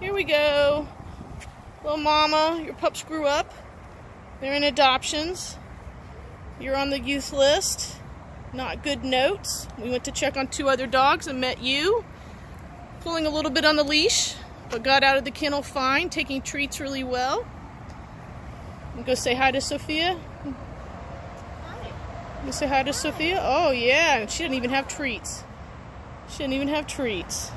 Here we go. Little mama, your pups grew up. They're in adoptions. You're on the youth list. Not good notes. We went to check on two other dogs and met you. Pulling a little bit on the leash, but got out of the kennel fine, taking treats really well. And go say hi to Sophia. Hi. You say hi to Sophia? Oh yeah, she didn't even have treats. She didn't even have treats.